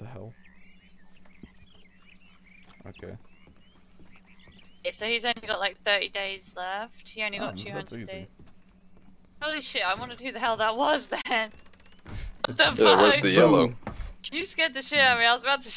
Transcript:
the hell? Okay. So he's only got like 30 days left. He only oh, got Oh, that's 200 days. Holy shit, I wondered who the hell that was then. The Yeah, where's the yellow? You scared the shit out of me. I was about to